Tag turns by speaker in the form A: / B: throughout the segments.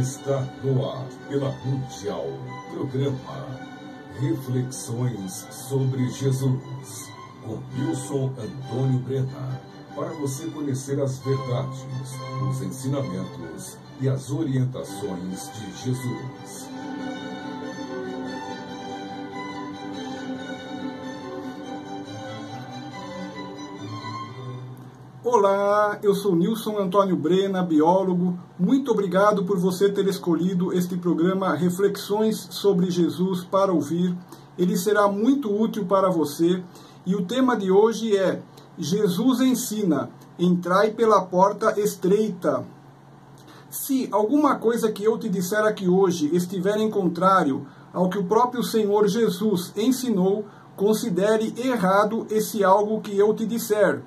A: Está no ar pela Mundial. Programa Reflexões sobre Jesus. Com Wilson Antônio Brena. Para você conhecer as verdades, os ensinamentos e as orientações de Jesus.
B: Olá, eu sou Nilson Antônio Brena, biólogo. Muito obrigado por você ter escolhido este programa Reflexões sobre Jesus para ouvir. Ele será muito útil para você e o tema de hoje é Jesus ensina: entrai pela porta estreita. Se alguma coisa que eu te disser aqui hoje estiver em contrário ao que o próprio Senhor Jesus ensinou, considere errado esse algo que eu te disser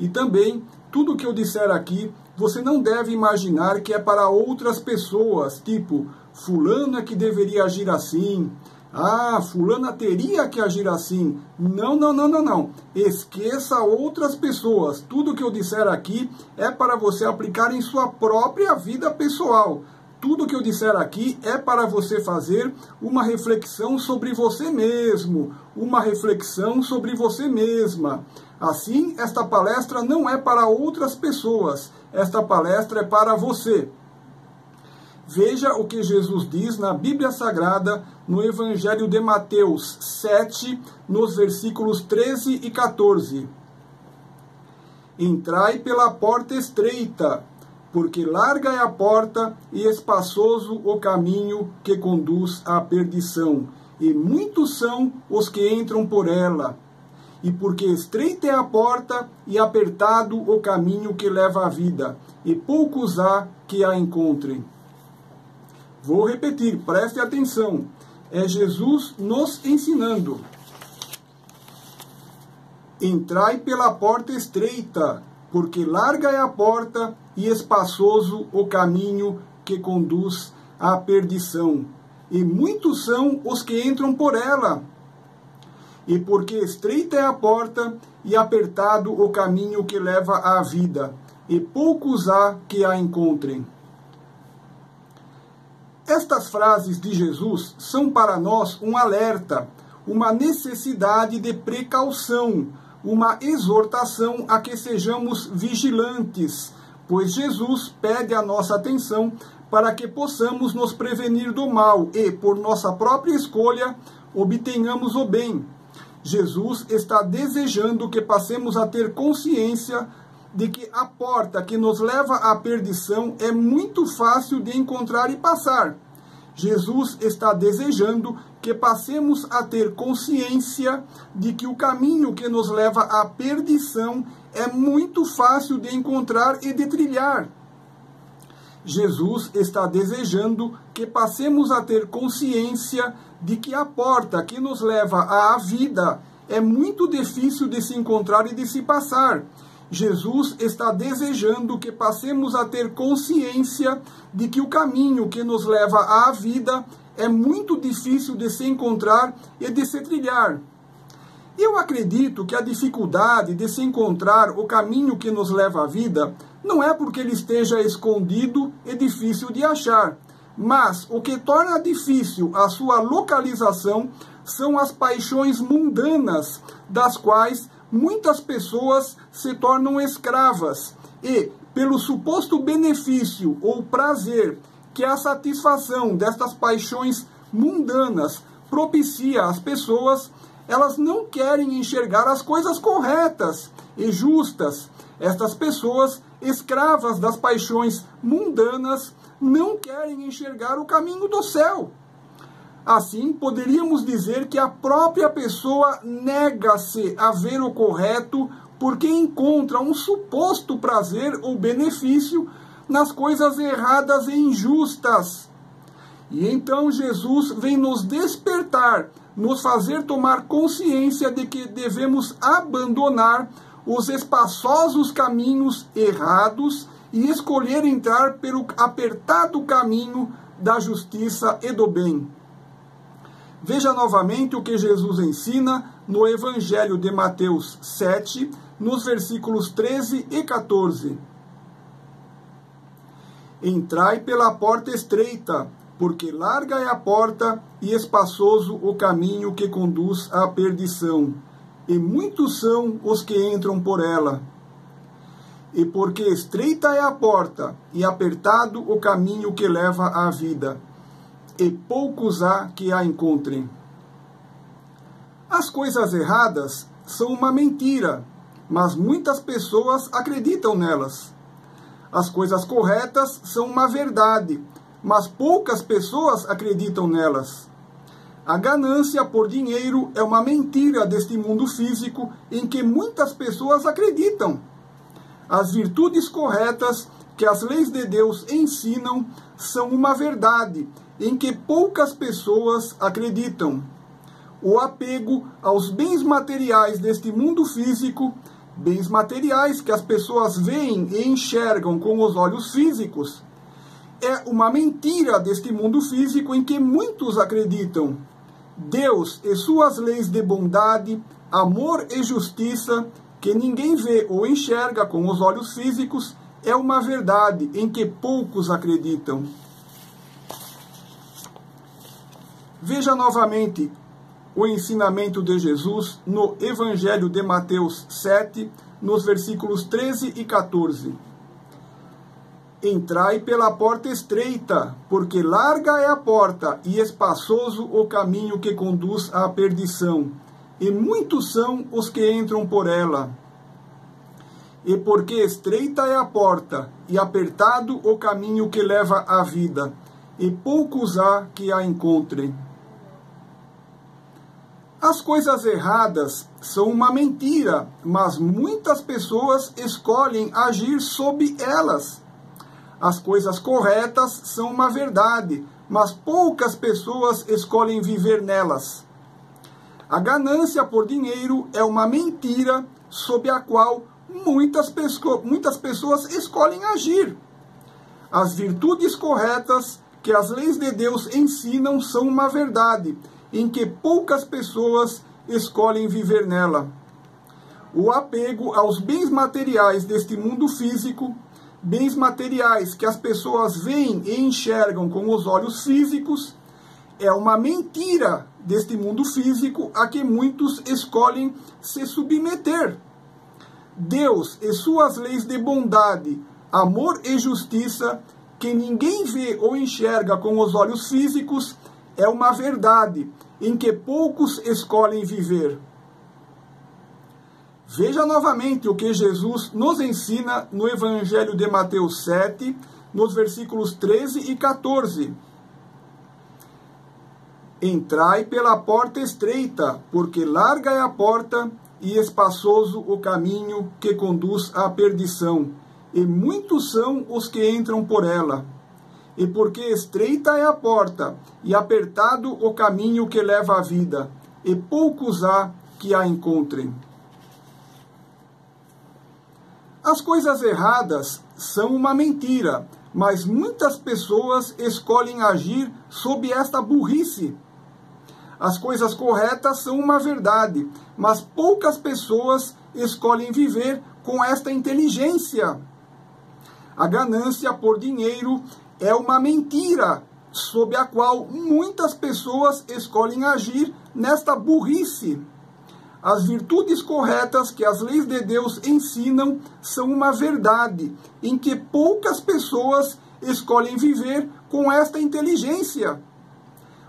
B: e também, tudo que eu disser aqui, você não deve imaginar que é para outras pessoas, tipo, fulano é que deveria agir assim, ah, fulana teria que agir assim. Não, não, não, não, não. Esqueça outras pessoas. Tudo que eu disser aqui é para você aplicar em sua própria vida pessoal. Tudo que eu disser aqui é para você fazer uma reflexão sobre você mesmo, uma reflexão sobre você mesma. Assim, esta palestra não é para outras pessoas, esta palestra é para você. Veja o que Jesus diz na Bíblia Sagrada, no Evangelho de Mateus 7, nos versículos 13 e 14. Entrai pela porta estreita, porque larga é a porta e espaçoso o caminho que conduz à perdição, e muitos são os que entram por ela e porque estreita é a porta e apertado o caminho que leva à vida, e poucos há que a encontrem. Vou repetir, preste atenção. É Jesus nos ensinando. Entrai pela porta estreita, porque larga é a porta e espaçoso o caminho que conduz à perdição, e muitos são os que entram por ela e porque estreita é a porta e apertado o caminho que leva à vida, e poucos há que a encontrem. Estas frases de Jesus são para nós um alerta, uma necessidade de precaução, uma exortação a que sejamos vigilantes, pois Jesus pede a nossa atenção para que possamos nos prevenir do mal e, por nossa própria escolha, obtenhamos o bem. Jesus está desejando que passemos a ter consciência de que a porta que nos leva à perdição é muito fácil de encontrar e passar. Jesus está desejando que passemos a ter consciência de que o caminho que nos leva à perdição é muito fácil de encontrar e de trilhar. Jesus está desejando que passemos a ter consciência de que a porta que nos leva à vida é muito difícil de se encontrar e de se passar. Jesus está desejando que passemos a ter consciência de que o caminho que nos leva à vida é muito difícil de se encontrar e de se trilhar. Eu acredito que a dificuldade de se encontrar o caminho que nos leva à vida não é porque ele esteja escondido e difícil de achar, mas o que torna difícil a sua localização são as paixões mundanas, das quais muitas pessoas se tornam escravas e, pelo suposto benefício ou prazer que a satisfação destas paixões mundanas propicia às pessoas, elas não querem enxergar as coisas corretas e justas. Estas pessoas, escravas das paixões mundanas, não querem enxergar o caminho do céu. Assim, poderíamos dizer que a própria pessoa nega-se a ver o correto porque encontra um suposto prazer ou benefício nas coisas erradas e injustas. E então Jesus vem nos despertar, nos fazer tomar consciência de que devemos abandonar os espaçosos caminhos errados e escolher entrar pelo apertado caminho da justiça e do bem. Veja novamente o que Jesus ensina no Evangelho de Mateus 7, nos versículos 13 e 14. Entrai pela porta estreita, porque larga é a porta e espaçoso o caminho que conduz à perdição, e muitos são os que entram por ela. E porque estreita é a porta e apertado o caminho que leva à vida, e poucos há que a encontrem. As coisas erradas são uma mentira, mas muitas pessoas acreditam nelas. As coisas corretas são uma verdade, mas poucas pessoas acreditam nelas. A ganância por dinheiro é uma mentira deste mundo físico em que muitas pessoas acreditam. As virtudes corretas que as leis de Deus ensinam são uma verdade em que poucas pessoas acreditam. O apego aos bens materiais deste mundo físico bens materiais que as pessoas veem e enxergam com os olhos físicos, é uma mentira deste mundo físico em que muitos acreditam. Deus e suas leis de bondade, amor e justiça, que ninguém vê ou enxerga com os olhos físicos, é uma verdade em que poucos acreditam. Veja novamente o ensinamento de Jesus no Evangelho de Mateus 7, nos versículos 13 e 14. Entrai pela porta estreita, porque larga é a porta e espaçoso o caminho que conduz à perdição, e muitos são os que entram por ela. E porque estreita é a porta e apertado o caminho que leva à vida, e poucos há que a encontrem. As coisas erradas são uma mentira, mas muitas pessoas escolhem agir sob elas. As coisas corretas são uma verdade, mas poucas pessoas escolhem viver nelas. A ganância por dinheiro é uma mentira sob a qual muitas, muitas pessoas escolhem agir. As virtudes corretas que as leis de Deus ensinam são uma verdade em que poucas pessoas escolhem viver nela. O apego aos bens materiais deste mundo físico, bens materiais que as pessoas veem e enxergam com os olhos físicos, é uma mentira deste mundo físico a que muitos escolhem se submeter. Deus e suas leis de bondade, amor e justiça, que ninguém vê ou enxerga com os olhos físicos, é uma verdade em que poucos escolhem viver. Veja novamente o que Jesus nos ensina no Evangelho de Mateus 7, nos versículos 13 e 14. Entrai pela porta estreita, porque larga é a porta e espaçoso o caminho que conduz à perdição, e muitos são os que entram por ela e porque estreita é a porta, e apertado o caminho que leva à vida, e poucos há que a encontrem. As coisas erradas são uma mentira, mas muitas pessoas escolhem agir sob esta burrice. As coisas corretas são uma verdade, mas poucas pessoas escolhem viver com esta inteligência. A ganância por dinheiro é uma mentira sob a qual muitas pessoas escolhem agir nesta burrice. As virtudes corretas que as leis de Deus ensinam são uma verdade em que poucas pessoas escolhem viver com esta inteligência.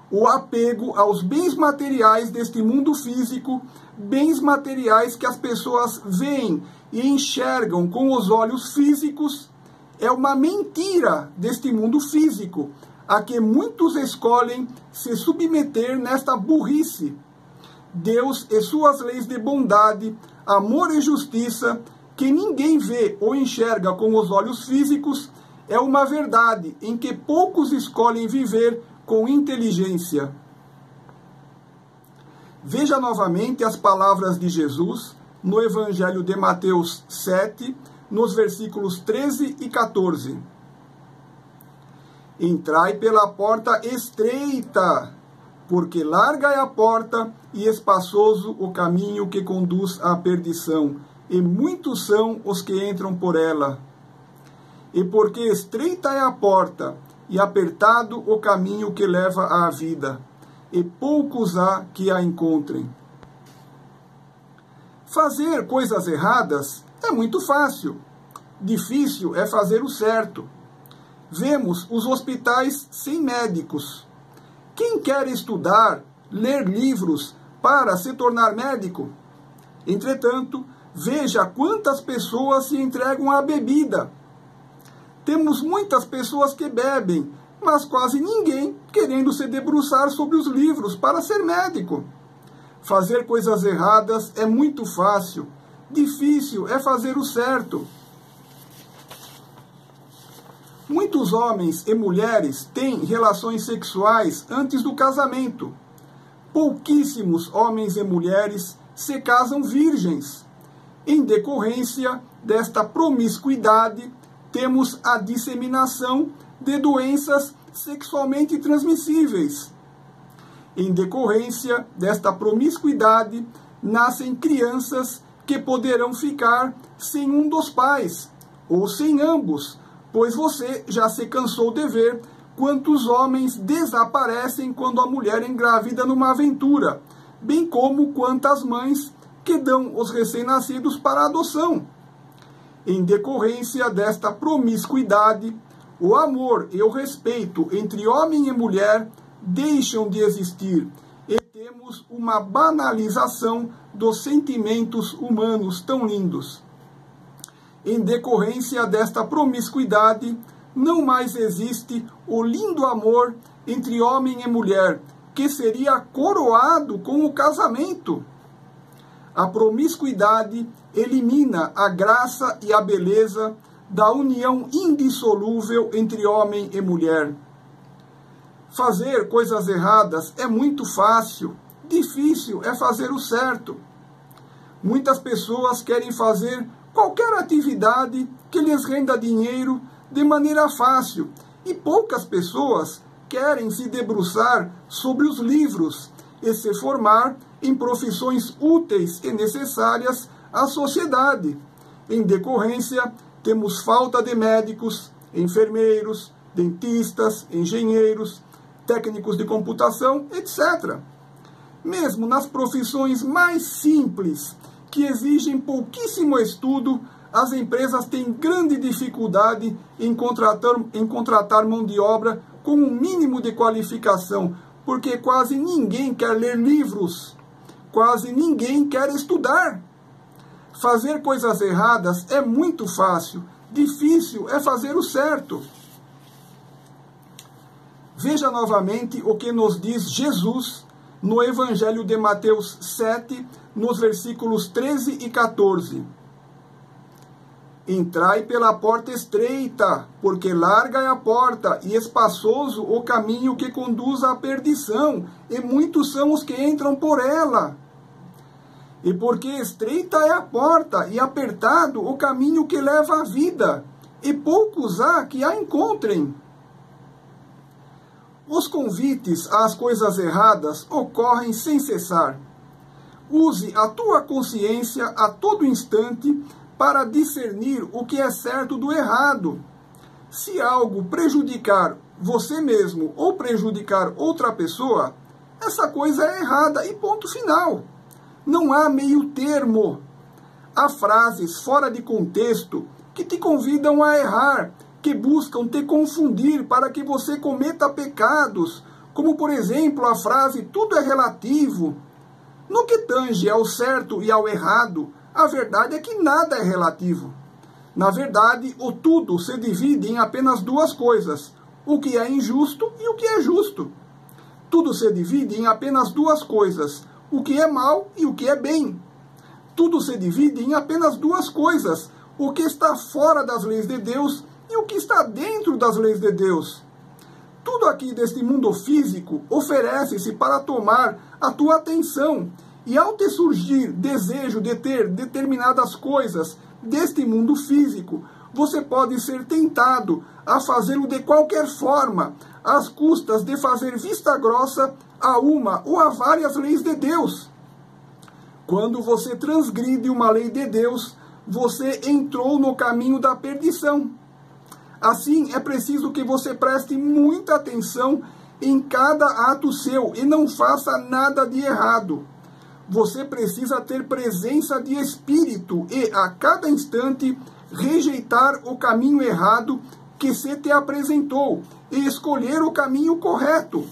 B: O apego aos bens materiais deste mundo físico, bens materiais que as pessoas veem e enxergam com os olhos físicos, é uma mentira deste mundo físico, a que muitos escolhem se submeter nesta burrice. Deus e suas leis de bondade, amor e justiça, que ninguém vê ou enxerga com os olhos físicos, é uma verdade em que poucos escolhem viver com inteligência. Veja novamente as palavras de Jesus no Evangelho de Mateus 7, nos versículos 13 e 14. Entrai pela porta estreita, porque larga é a porta e espaçoso o caminho que conduz à perdição, e muitos são os que entram por ela. E porque estreita é a porta e apertado o caminho que leva à vida, e poucos há que a encontrem. Fazer coisas erradas é muito fácil. Difícil é fazer o certo. Vemos os hospitais sem médicos. Quem quer estudar, ler livros para se tornar médico? Entretanto, veja quantas pessoas se entregam à bebida temos muitas pessoas que bebem, mas quase ninguém querendo se debruçar sobre os livros para ser médico. Fazer coisas erradas é muito fácil, difícil é fazer o certo. Muitos homens e mulheres têm relações sexuais antes do casamento. Pouquíssimos homens e mulheres se casam virgens. Em decorrência desta promiscuidade, temos a disseminação de doenças sexualmente transmissíveis. Em decorrência desta promiscuidade, nascem crianças que poderão ficar sem um dos pais, ou sem ambos, pois você já se cansou de ver quantos homens desaparecem quando a mulher engravida numa aventura, bem como quantas mães que dão os recém-nascidos para adoção. Em decorrência desta promiscuidade, o amor e o respeito entre homem e mulher deixam de existir e temos uma banalização dos sentimentos humanos tão lindos. Em decorrência desta promiscuidade, não mais existe o lindo amor entre homem e mulher, que seria coroado com o casamento. A promiscuidade elimina a graça e a beleza da união indissolúvel entre homem e mulher. Fazer coisas erradas é muito fácil, difícil é fazer o certo. Muitas pessoas querem fazer qualquer atividade que lhes renda dinheiro de maneira fácil e poucas pessoas querem se debruçar sobre os livros e se formar em profissões úteis e necessárias à sociedade. Em decorrência, temos falta de médicos, enfermeiros, dentistas, engenheiros, técnicos de computação, etc. Mesmo nas profissões mais simples, que exigem pouquíssimo estudo, as empresas têm grande dificuldade em contratar, em contratar mão de obra com um mínimo de qualificação, porque quase ninguém quer ler livros quase ninguém quer estudar. Fazer coisas erradas é muito fácil, difícil é fazer o certo. Veja novamente o que nos diz Jesus no Evangelho de Mateus 7, nos versículos 13 e 14. Entrai pela porta estreita, porque larga é a porta e espaçoso o caminho que conduz à perdição, e muitos são os que entram por ela. E porque estreita é a porta e apertado o caminho que leva à vida, e poucos há que a encontrem. Os convites às coisas erradas ocorrem sem cessar. Use a tua consciência a todo instante para discernir o que é certo do errado. Se algo prejudicar você mesmo ou prejudicar outra pessoa, essa coisa é errada e ponto final. Não há meio termo. Há frases fora de contexto que te convidam a errar, que buscam te confundir para que você cometa pecados, como por exemplo a frase tudo é relativo. No que tange ao certo e ao errado, a verdade é que nada é relativo. Na verdade, o tudo se divide em apenas duas coisas: o que é injusto e o que é justo. Tudo se divide em apenas duas coisas: o que é mal e o que é bem. Tudo se divide em apenas duas coisas: o que está fora das leis de Deus e o que está dentro das leis de Deus. Tudo aqui deste mundo físico oferece-se para tomar a tua atenção, e ao te surgir desejo de ter determinadas coisas deste mundo físico, você pode ser tentado a fazê-lo de qualquer forma, às custas de fazer vista grossa a uma ou a várias leis de Deus. Quando você transgride uma lei de Deus, você entrou no caminho da perdição. Assim, é preciso que você preste muita atenção em cada ato seu e não faça nada de errado. Você precisa ter presença de espírito e, a cada instante, rejeitar o caminho errado que se te apresentou e escolher o caminho correto.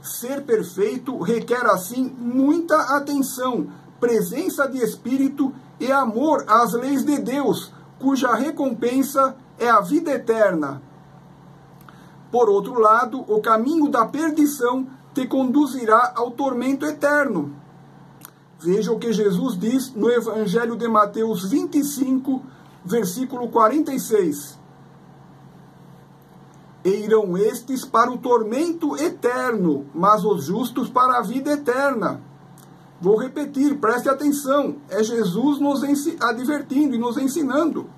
B: Ser perfeito requer, assim, muita atenção, presença de espírito e amor às leis de Deus, cuja recompensa é a vida eterna. Por outro lado, o caminho da perdição te conduzirá ao tormento eterno. Veja o que Jesus diz no Evangelho de Mateus 25, versículo 46. E irão estes para o tormento eterno, mas os justos para a vida eterna. Vou repetir, preste atenção. É Jesus nos advertindo e nos ensinando.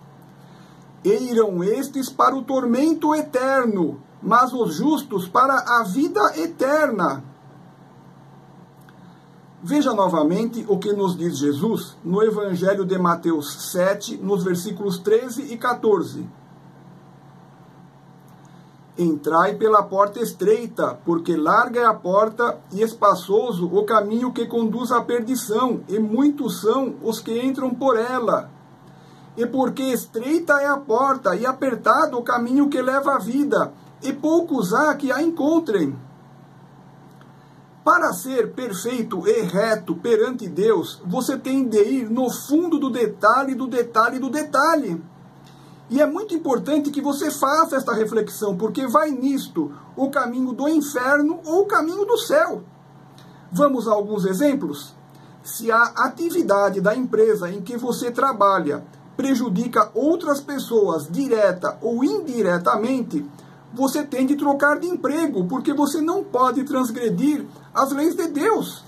B: E irão estes para o tormento eterno, mas os justos para a vida eterna. Veja novamente o que nos diz Jesus no Evangelho de Mateus 7, nos versículos 13 e 14. Entrai pela porta estreita, porque larga é a porta e espaçoso o caminho que conduz à perdição, e muitos são os que entram por ela. E porque estreita é a porta e apertado o caminho que leva à vida, e poucos há que a encontrem. Para ser perfeito e reto perante Deus, você tem de ir no fundo do detalhe, do detalhe, do detalhe. E é muito importante que você faça esta reflexão, porque vai nisto o caminho do inferno ou o caminho do céu. Vamos a alguns exemplos? Se a atividade da empresa em que você trabalha prejudica outras pessoas direta ou indiretamente, você tem de trocar de emprego, porque você não pode transgredir as leis de Deus.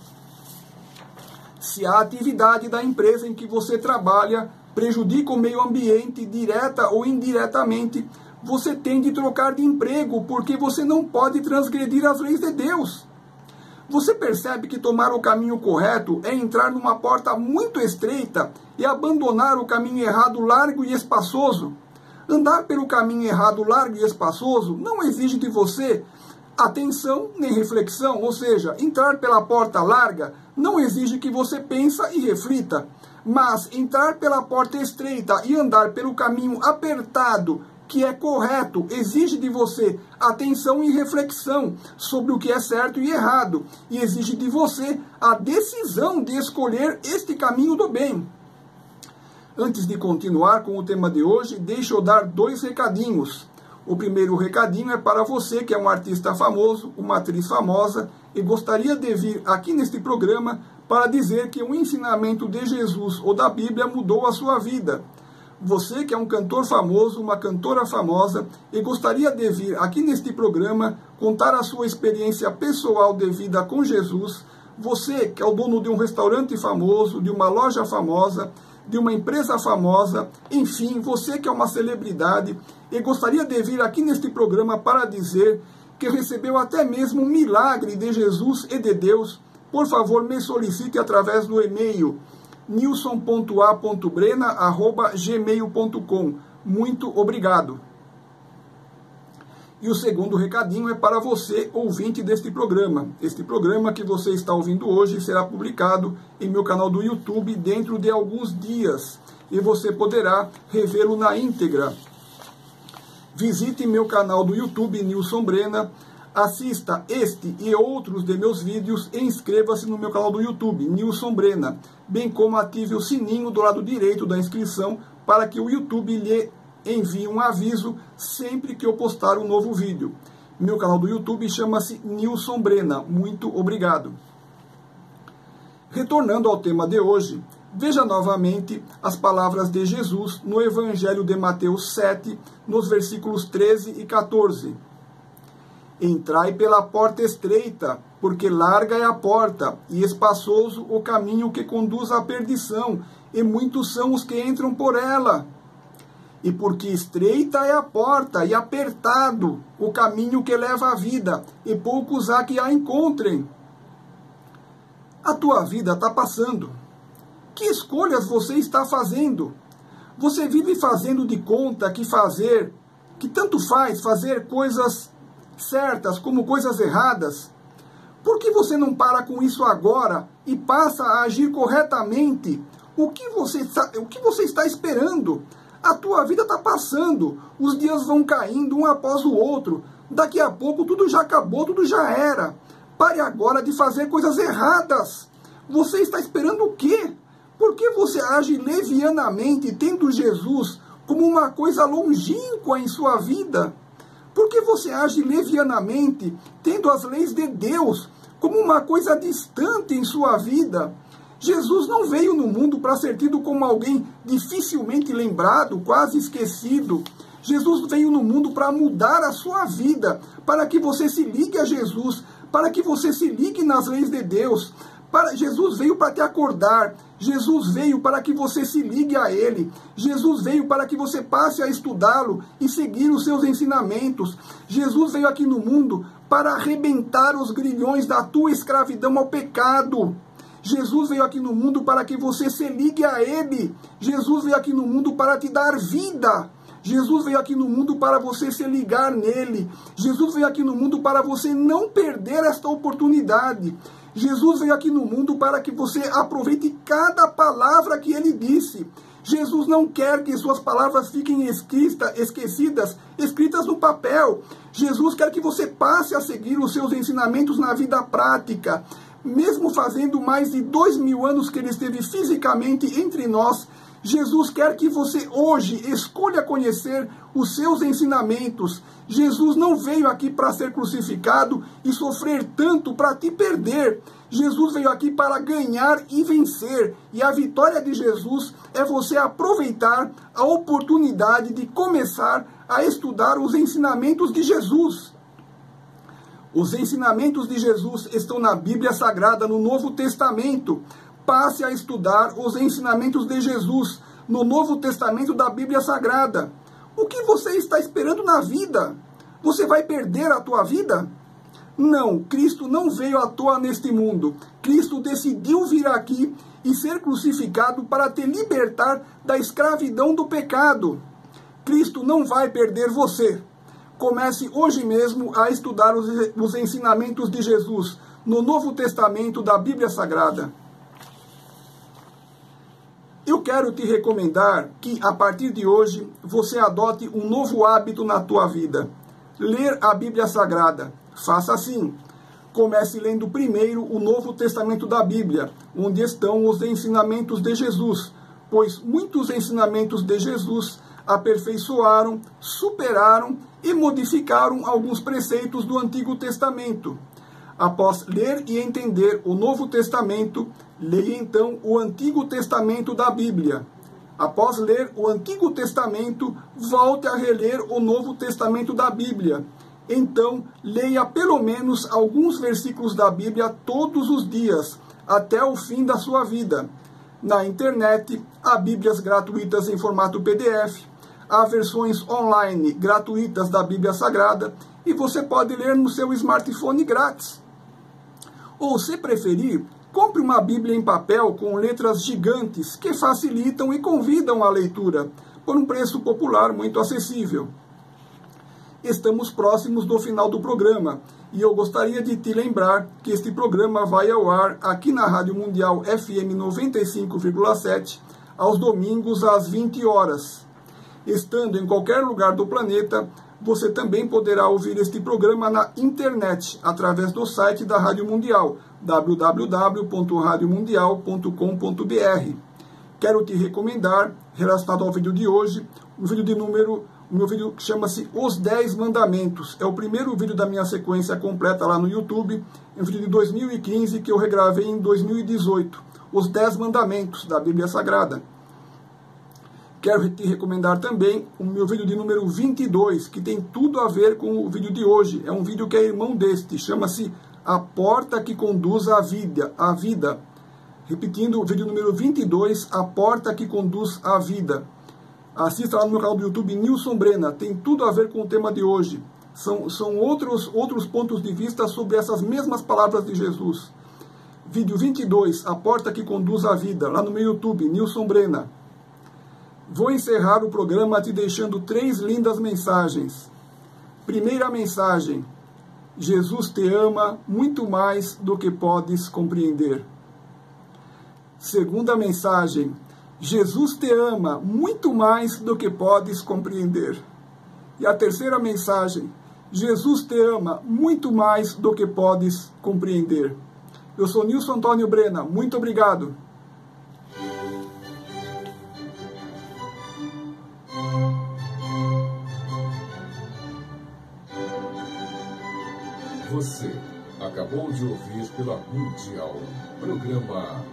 B: Se a atividade da empresa em que você trabalha prejudica o meio ambiente direta ou indiretamente, você tem de trocar de emprego, porque você não pode transgredir as leis de Deus. Você percebe que tomar o caminho correto é entrar numa porta muito estreita e abandonar o caminho errado largo e espaçoso? Andar pelo caminho errado largo e espaçoso não exige de você atenção nem reflexão, ou seja, entrar pela porta larga não exige que você pense e reflita. Mas entrar pela porta estreita e andar pelo caminho apertado, que é correto, exige de você atenção e reflexão sobre o que é certo e errado, e exige de você a decisão de escolher este caminho do bem. Antes de continuar com o tema de hoje, deixa eu dar dois recadinhos. O primeiro recadinho é para você que é um artista famoso, uma atriz famosa e gostaria de vir aqui neste programa para dizer que o ensinamento de Jesus ou da Bíblia mudou a sua vida. Você que é um cantor famoso, uma cantora famosa e gostaria de vir aqui neste programa contar a sua experiência pessoal de vida com Jesus, você que é o dono de um restaurante famoso, de uma loja famosa, de uma empresa famosa, enfim, você que é uma celebridade e gostaria de vir aqui neste programa para dizer que recebeu até mesmo um milagre de Jesus e de Deus por favor, me solicite através do e-mail nilson.a.brena.gmail.com. Muito obrigado. E o segundo recadinho é para você, ouvinte deste programa. Este programa que você está ouvindo hoje será publicado em meu canal do YouTube dentro de alguns dias e você poderá revê-lo na íntegra. Visite meu canal do YouTube, Nilson Brena Assista este e outros de meus vídeos e inscreva-se no meu canal do YouTube, Nilson Brena, bem como ative o sininho do lado direito da inscrição para que o YouTube lhe envie um aviso sempre que eu postar um novo vídeo. Meu canal do YouTube chama-se Nilson Brena. Muito obrigado. Retornando ao tema de hoje, veja novamente as palavras de Jesus no Evangelho de Mateus 7, nos versículos 13 e 14 Entrai pela porta estreita, porque larga é a porta, e espaçoso o caminho que conduz à perdição, e muitos são os que entram por ela. E porque estreita é a porta, e apertado o caminho que leva à vida, e poucos há que a encontrem. A tua vida está passando. Que escolhas você está fazendo? Você vive fazendo de conta que fazer, que tanto faz fazer coisas certas como coisas erradas. Por que você não para com isso agora e passa a agir corretamente? O que você está, o que você está esperando? A tua vida está passando, os dias vão caindo um após o outro. Daqui a pouco tudo já acabou, tudo já era. Pare agora de fazer coisas erradas. Você está esperando o quê? Por que você age levianamente, tendo Jesus como uma coisa longínqua em sua vida? Por que você age levianamente, tendo as leis de Deus como uma coisa distante em sua vida? Jesus não veio no mundo para ser tido como alguém dificilmente lembrado, quase esquecido. Jesus veio no mundo para mudar a sua vida, para que você se ligue a Jesus, para que você se ligue nas leis de Deus. Para, Jesus veio para te acordar. Jesus veio para que você se ligue a Ele. Jesus veio para que você passe a estudá-lo e seguir os seus ensinamentos. Jesus veio aqui no mundo para arrebentar os grilhões da tua escravidão ao pecado. Jesus veio aqui no mundo para que você se ligue a Ele. Jesus veio aqui no mundo para te dar vida. Jesus veio aqui no mundo para você se ligar nele. Jesus veio aqui no mundo para você não perder esta oportunidade. Jesus veio aqui no mundo para que você aproveite cada palavra que ele disse. Jesus não quer que suas palavras fiquem escrita, esquecidas, escritas no papel. Jesus quer que você passe a seguir os seus ensinamentos na vida prática mesmo fazendo mais de dois mil anos que ele esteve fisicamente entre nós, Jesus quer que você hoje escolha conhecer os seus ensinamentos. Jesus não veio aqui para ser crucificado e sofrer tanto para te perder. Jesus veio aqui para ganhar e vencer. E a vitória de Jesus é você aproveitar a oportunidade de começar a estudar os ensinamentos de Jesus. Os ensinamentos de Jesus estão na Bíblia Sagrada, no Novo Testamento. Passe a estudar os ensinamentos de Jesus no Novo Testamento da Bíblia Sagrada. O que você está esperando na vida? Você vai perder a tua vida? Não, Cristo não veio à toa neste mundo. Cristo decidiu vir aqui e ser crucificado para te libertar da escravidão do pecado. Cristo não vai perder você comece hoje mesmo a estudar os, os ensinamentos de Jesus no Novo Testamento da Bíblia Sagrada. Eu quero te recomendar que a partir de hoje você adote um novo hábito na tua vida: ler a Bíblia Sagrada. Faça assim. Comece lendo primeiro o Novo Testamento da Bíblia, onde estão os ensinamentos de Jesus, pois muitos ensinamentos de Jesus aperfeiçoaram, superaram e modificaram alguns preceitos do Antigo Testamento. Após ler e entender o Novo Testamento, leia então o Antigo Testamento da Bíblia. Após ler o Antigo Testamento, volte a reler o Novo Testamento da Bíblia. Então, leia pelo menos alguns versículos da Bíblia todos os dias, até o fim da sua vida. Na internet, há Bíblias gratuitas em formato PDF Há versões online gratuitas da Bíblia Sagrada e você pode ler no seu smartphone grátis. Ou, se preferir, compre uma Bíblia em papel com letras gigantes que facilitam e convidam a leitura, por um preço popular muito acessível. Estamos próximos do final do programa e eu gostaria de te lembrar que este programa vai ao ar aqui na Rádio Mundial FM 95,7 aos domingos às 20 horas. Estando em qualquer lugar do planeta, você também poderá ouvir este programa na internet, através do site da Rádio Mundial, www.radiomundial.com.br. Quero te recomendar, relacionado ao vídeo de hoje, o vídeo de número, o meu vídeo chama-se Os 10 Mandamentos. É o primeiro vídeo da minha sequência completa lá no YouTube, um vídeo de 2015 que eu regravei em 2018. Os 10 Mandamentos da Bíblia Sagrada. Quero te recomendar também o meu vídeo de número 22, que tem tudo a ver com o vídeo de hoje. É um vídeo que é irmão deste, chama-se A Porta que Conduz à Vida. A vida. Repetindo, o vídeo número 22, A Porta que Conduz à Vida. Assista lá no meu canal do YouTube, Nilson Brena. Tem tudo a ver com o tema de hoje. São, são outros, outros pontos de vista sobre essas mesmas palavras de Jesus. Vídeo 22, A Porta que Conduz à Vida, lá no meu YouTube, Nilson Brena. Vou encerrar o programa te deixando três lindas mensagens. Primeira mensagem: Jesus te ama muito mais do que podes compreender. Segunda mensagem: Jesus te ama muito mais do que podes compreender. E a terceira mensagem: Jesus te ama muito mais do que podes compreender. Eu sou Nilson Antônio Brena, muito obrigado.
A: Você acabou de ouvir pela Mundial programa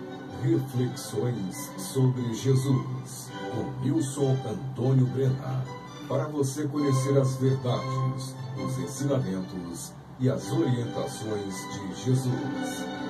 A: Reflexões sobre Jesus com Wilson Antônio Brena. Para você conhecer as verdades, os ensinamentos e as orientações de Jesus.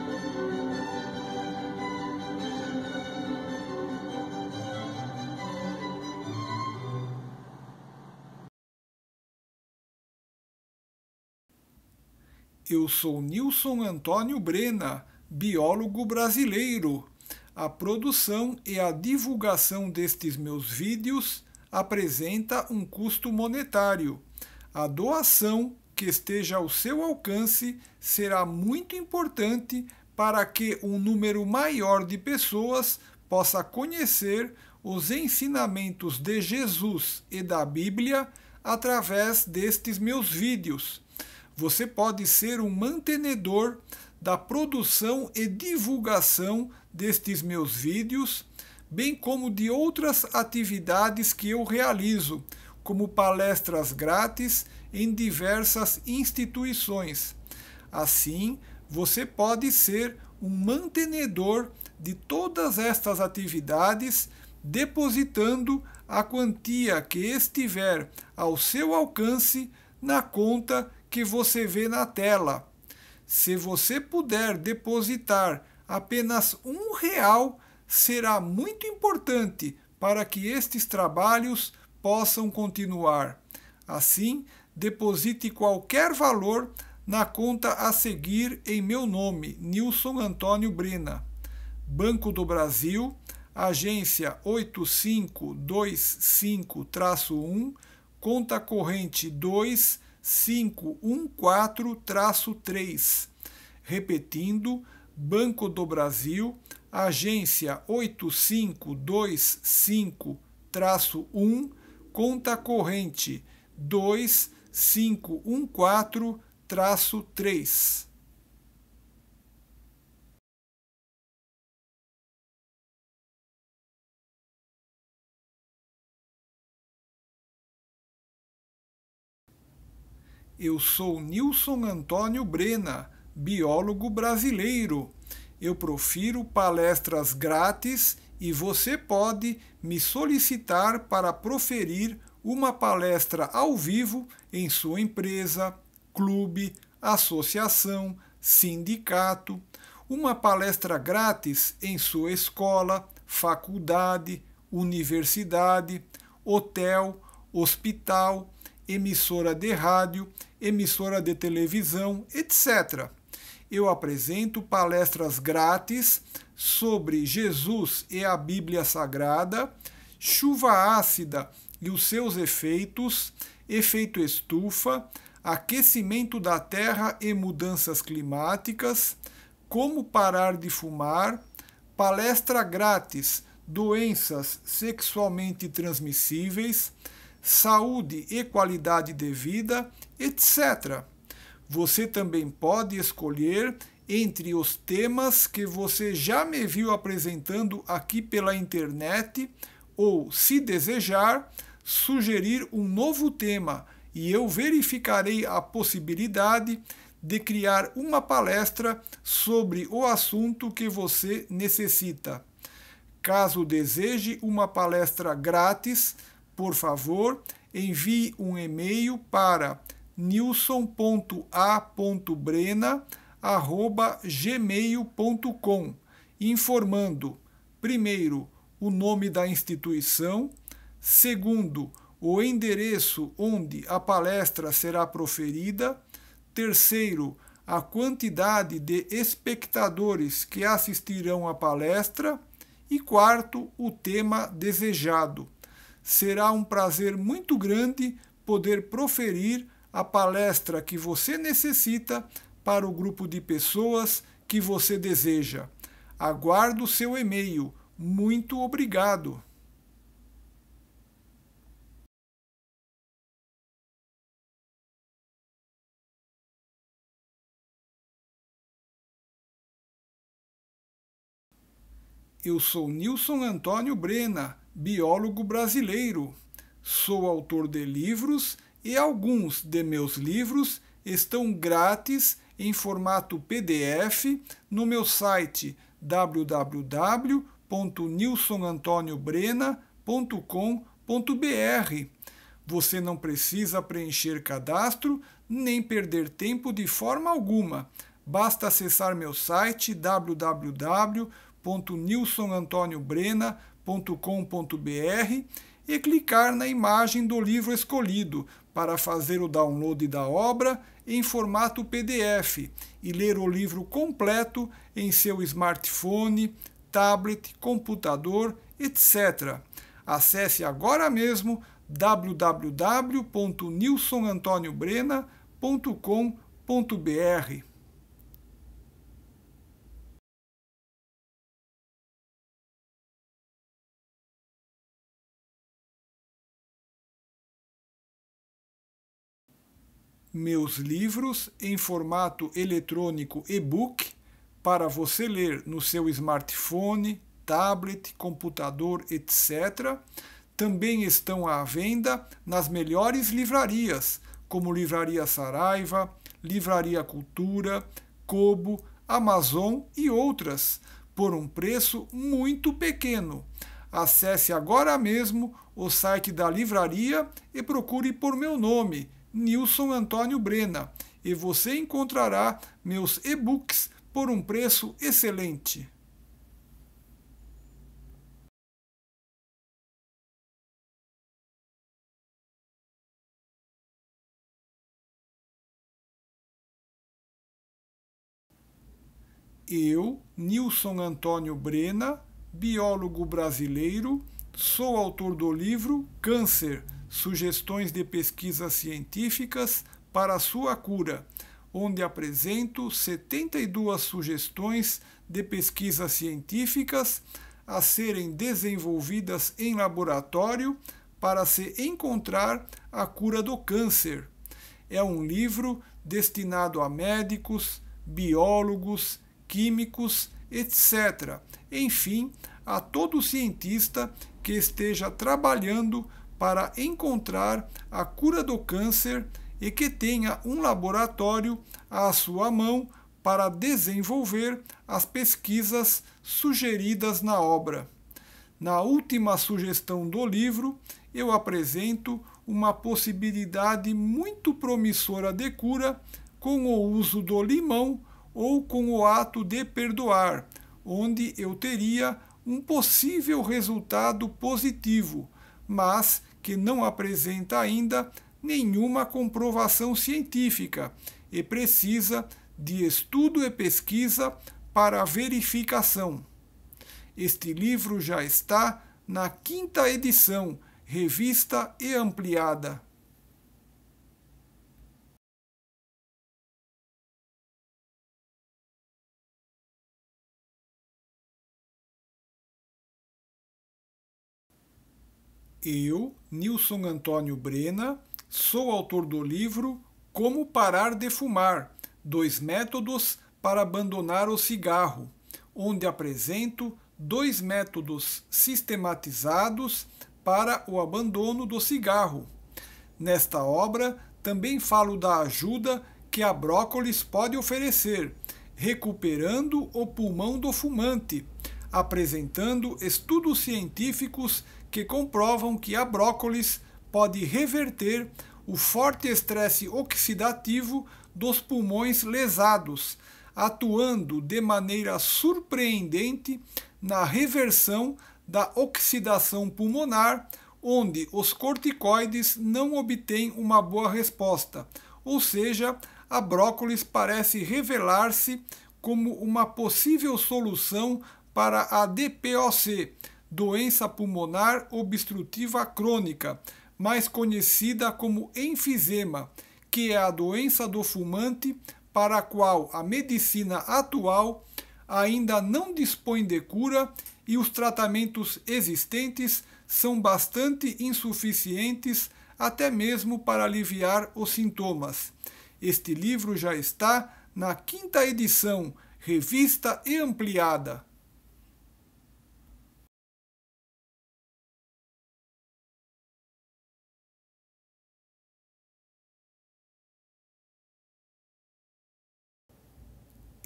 B: Eu sou Nilson Antônio Brena, biólogo brasileiro. A produção e a divulgação destes meus vídeos apresenta um custo monetário. A doação que esteja ao seu alcance será muito importante para que um número maior de pessoas possa conhecer os ensinamentos de Jesus e da Bíblia através destes meus vídeos você pode ser um mantenedor da produção e divulgação destes meus vídeos, bem como de outras atividades que eu realizo, como palestras grátis em diversas instituições. Assim, você pode ser um mantenedor de todas estas atividades, depositando a quantia que estiver ao seu alcance na conta que você vê na tela. Se você puder depositar apenas um real, será muito importante para que estes trabalhos possam continuar. Assim, deposite qualquer valor na conta a seguir em meu nome, Nilson Antônio Brina. Banco do Brasil, agência 8525-1, conta corrente 2 514-3. Repetindo, Banco do Brasil, agência 8525-1, conta corrente 2514-3. Eu sou Nilson Antônio Brena, biólogo brasileiro. Eu profiro palestras grátis e você pode me solicitar para proferir uma palestra ao vivo em sua empresa, clube, associação, sindicato, uma palestra grátis em sua escola, faculdade, universidade, hotel, hospital, emissora de rádio emissora de televisão, etc. Eu apresento palestras grátis sobre Jesus e a Bíblia Sagrada, chuva ácida e os seus efeitos, efeito estufa, aquecimento da Terra e mudanças climáticas, como parar de fumar, palestra grátis, doenças sexualmente transmissíveis, saúde e qualidade de vida, etc. Você também pode escolher entre os temas que você já me viu apresentando aqui pela internet ou, se desejar, sugerir um novo tema e eu verificarei a possibilidade de criar uma palestra sobre o assunto que você necessita. Caso deseje uma palestra grátis, por favor, envie um e-mail para nilson.a.brena@gmail.com, informando primeiro o nome da instituição, segundo o endereço onde a palestra será proferida, terceiro a quantidade de espectadores que assistirão à palestra e quarto o tema desejado. Será um prazer muito grande poder proferir a palestra que você necessita para o grupo de pessoas que você deseja. Aguardo seu e-mail. Muito obrigado. Eu sou Nilson Antônio Brena, biólogo brasileiro. Sou autor de livros e alguns de meus livros estão grátis em formato PDF no meu site www.nilsonantoniobrena.com.br. Você não precisa preencher cadastro nem perder tempo de forma alguma. Basta acessar meu site www.nilsonantoniobrena.com.br e clicar na imagem do livro escolhido para fazer o download da obra em formato PDF e ler o livro completo em seu smartphone, tablet, computador, etc. Acesse agora mesmo www.nilsonantoniobrena.com.br. meus livros em formato eletrônico e-book para você ler no seu smartphone, tablet, computador, etc. Também estão à venda nas melhores livrarias, como Livraria Saraiva, Livraria Cultura, Kobo, Amazon e outras, por um preço muito pequeno. Acesse agora mesmo o site da livraria e procure por meu nome Nilson Antônio Brena, e você encontrará meus e-books por um preço excelente. Eu, Nilson Antônio Brena, biólogo brasileiro, sou autor do livro Câncer sugestões de pesquisas científicas para a sua cura, onde apresento 72 sugestões de pesquisas científicas a serem desenvolvidas em laboratório para se encontrar a cura do câncer. É um livro destinado a médicos, biólogos, químicos, etc. Enfim, a todo cientista que esteja trabalhando para encontrar a cura do câncer e que tenha um laboratório à sua mão para desenvolver as pesquisas sugeridas na obra. Na última sugestão do livro, eu apresento uma possibilidade muito promissora de cura com o uso do limão ou com o ato de perdoar, onde eu teria um possível resultado positivo, mas que não apresenta ainda nenhuma comprovação científica e precisa de estudo e pesquisa para verificação. Este livro já está na quinta edição, revista e ampliada. Eu, Nilson Antônio Brena, sou autor do livro Como Parar de Fumar: Dois Métodos para Abandonar o Cigarro, onde apresento dois métodos sistematizados para o abandono do cigarro. Nesta obra, também falo da ajuda que a brócolis pode oferecer, recuperando o pulmão do fumante, apresentando estudos científicos que comprovam que a brócolis pode reverter o forte estresse oxidativo dos pulmões lesados, atuando de maneira surpreendente na reversão da oxidação pulmonar, onde os corticoides não obtêm uma boa resposta, ou seja, a brócolis parece revelar-se como uma possível solução para a DPOC, doença pulmonar obstrutiva crônica, mais conhecida como enfisema, que é a doença do fumante para a qual a medicina atual ainda não dispõe de cura e os tratamentos existentes são bastante insuficientes até mesmo para aliviar os sintomas. Este livro já está na quinta edição, revista e ampliada.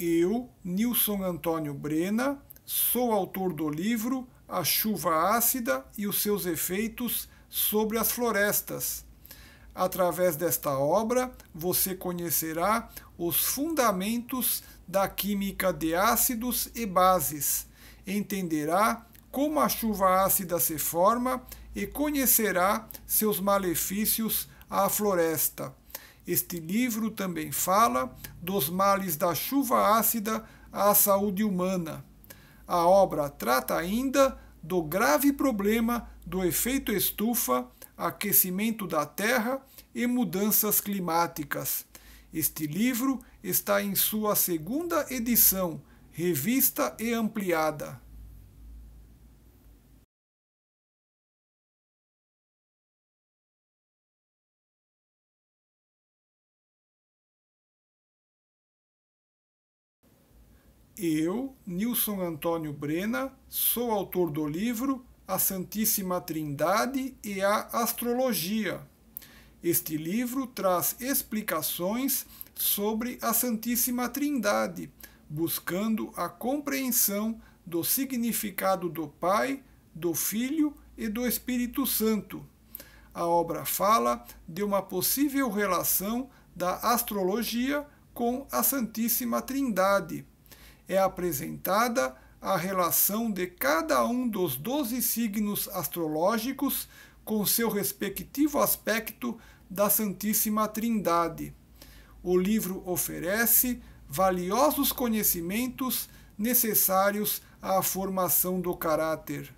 B: Eu, Nilson Antônio Brena, sou autor do livro A Chuva Ácida e os seus efeitos sobre as florestas. Através desta obra, você conhecerá os fundamentos da química de ácidos e bases, entenderá como a chuva ácida se forma e conhecerá seus malefícios à floresta. Este livro também fala dos males da chuva ácida à saúde humana. A obra trata ainda do grave problema do efeito estufa, aquecimento da Terra e mudanças climáticas. Este livro está em sua segunda edição, revista e ampliada. Eu, Nilson Antônio Brena, sou autor do livro A Santíssima Trindade e a Astrologia. Este livro traz explicações sobre a Santíssima Trindade, buscando a compreensão do significado do Pai, do Filho e do Espírito Santo. A obra fala de uma possível relação da astrologia com a Santíssima Trindade é apresentada a relação de cada um dos doze signos astrológicos com seu respectivo aspecto da Santíssima Trindade. O livro oferece valiosos conhecimentos necessários à formação do caráter.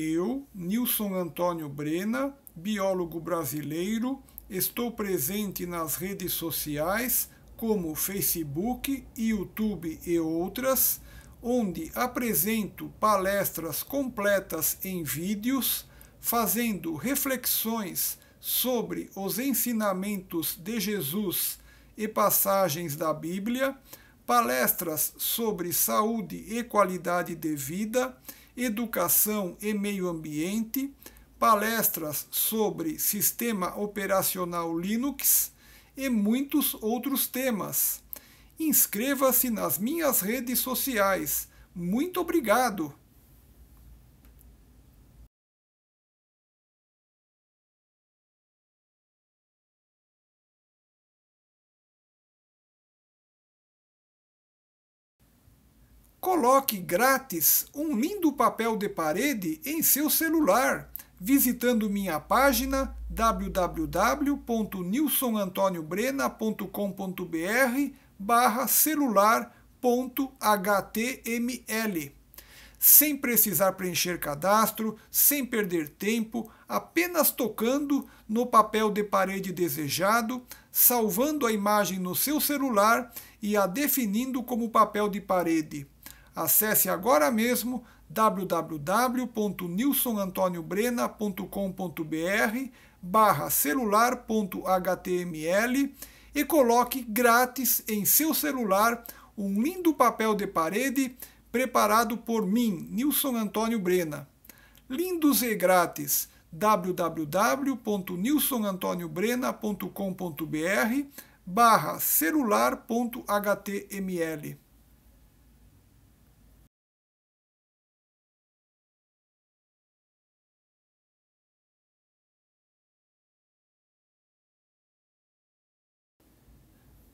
B: Eu, Nilson Antônio Brena, biólogo brasileiro, estou presente nas redes sociais como Facebook, YouTube e outras, onde apresento palestras completas em vídeos, fazendo reflexões sobre os ensinamentos de Jesus e passagens da Bíblia, palestras sobre saúde e qualidade de vida educação e meio ambiente, palestras sobre sistema operacional Linux e muitos outros temas. Inscreva-se nas minhas redes sociais. Muito obrigado! Coloque grátis um lindo papel de parede em seu celular, visitando minha página www.nilsonantoniobrena.com.br barra celular.html. Sem precisar preencher cadastro, sem perder tempo, apenas tocando no papel de parede desejado, salvando a imagem no seu celular e a definindo como papel de parede. Acesse agora mesmo www.nilsonantoniobrena.com.br barra celular.html e coloque grátis em seu celular um lindo papel de parede preparado por mim, Nilson Antônio Brena. Lindos e grátis www.nilsonantoniobrena.com.br barra celular.html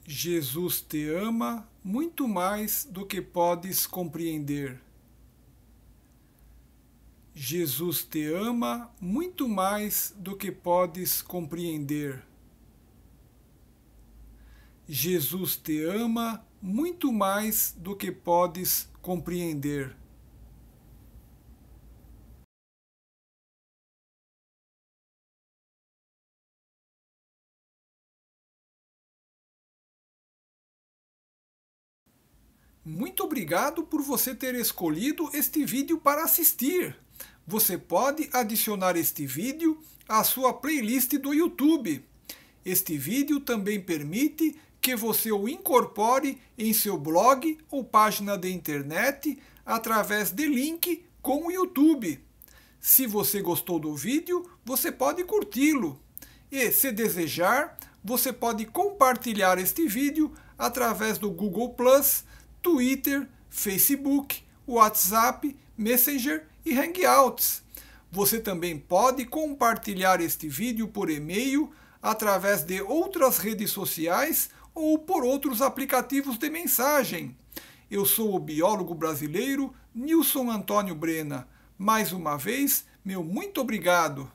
B: Jesus te ama muito mais do que podes compreender. Jesus te ama muito mais do que podes compreender. Jesus te ama muito mais do que podes compreender. Muito obrigado por você ter escolhido este vídeo para assistir. Você pode adicionar este vídeo à sua playlist do YouTube. Este vídeo também permite que você o incorpore em seu blog ou página de internet através de link com o YouTube. Se você gostou do vídeo, você pode curti-lo. E, se desejar, você pode compartilhar este vídeo através do Google Plus Twitter, Facebook, WhatsApp, Messenger e Hangouts. Você também pode compartilhar este vídeo por e-mail através de outras redes sociais ou por outros aplicativos de mensagem. Eu sou o biólogo brasileiro Nilson Antônio Brena. Mais uma vez, meu muito obrigado.